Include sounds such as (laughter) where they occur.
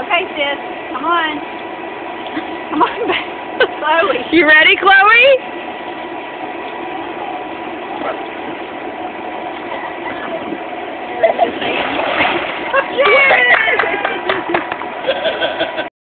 Okay, sis. Come on. Come on back. (laughs) Chloe. You ready, Chloe?